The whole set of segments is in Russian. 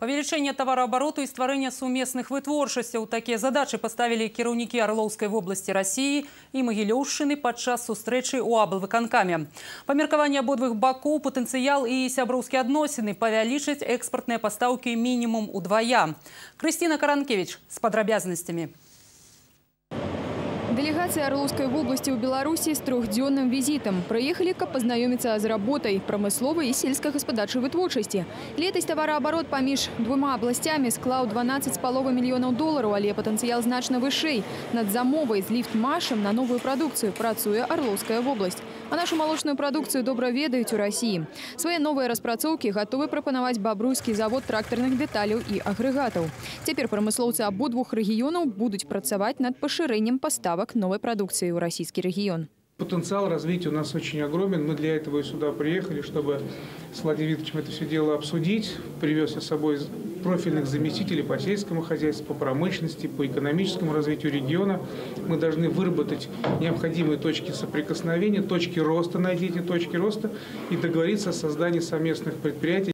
Павелічэнне тавараабароту і стварэння сумесных вытворчасцяў такія задачы паставілі кіраўнікі арлоўскай вобласці рассіі і магілёўшчыны падчас сустрэчы ў аблвыканкаме. Па меркаванні абодвых бакоў патэнцыял і сяброўскія адносіны павялічаць экспартныя пастаўкі мінімум удвая. Крысціна Каранкевич з падрабязнасцямі. Делегация Орловской области в Беларуси с трехдневным визитом. Проехали, как познакомиться с работой промысловой и сельскохосподарчей вытворчасти. Летось товарооборот поміж двумя областями склав 12,5 миллионов долларов, але потенциал значно вышей. Над замовой з лифт-машем на новую продукцию працуе Орловская область. А нашу молочную продукцию добра ведаюць у России. Свои новые распрацоўкі готовы пропановать Бобруйский завод тракторных деталей и агрегатов. Теперь промысловцы обоих регионов будут працаваць над поширением поставок поставок новой продукции в российский регион. Потенциал развития у нас очень огромен. Мы для этого и сюда приехали, чтобы с Владимиром Викторовичем это все дело обсудить. Привез я с собой профильных заместителей по сельскому хозяйству, по промышленности, по экономическому развитию региона. Мы должны выработать необходимые точки соприкосновения, точки роста, найти эти точки роста и договориться о создании совместных предприятий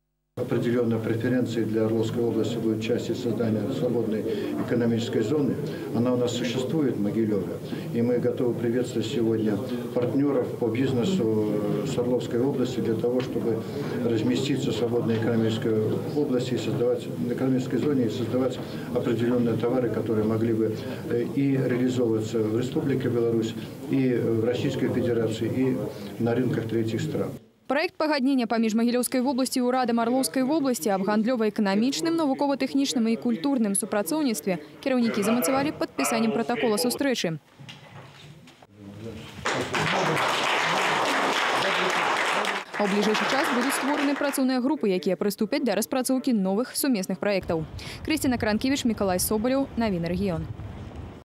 определенные преференции для Орловской области будут частью создания свободной экономической зоны. Она у нас существует в Могилеве. И мы готовы приветствовать сегодня партнеров по бизнесу с Орловской области для того, чтобы разместиться в свободной экономической области и создавать в экономической зоне и создавать определенные товары, которые могли бы э, и реализовываться в Республике Беларусь, и в Российской Федерации, и на рынках третьих стран. Проект пагаднення паміж магілёўскай вобласці і ўрадам арлоўскай вобласці аб гандлёва-эканамічным, навукова-тэхнічным і культурным супрацоўніцтве кіраўнікі замацавалі падпісаннем пратакола сустрэчы. А ў бліжэйшы час будуць створаны працоўныя групы, якія прыступяць да распрацоўкі новых сумесных праектаў. Крысціна Кранкевіч, Мікалай Собаляў, навіны рэгіён.